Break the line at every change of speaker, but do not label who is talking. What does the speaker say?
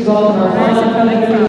idólatra.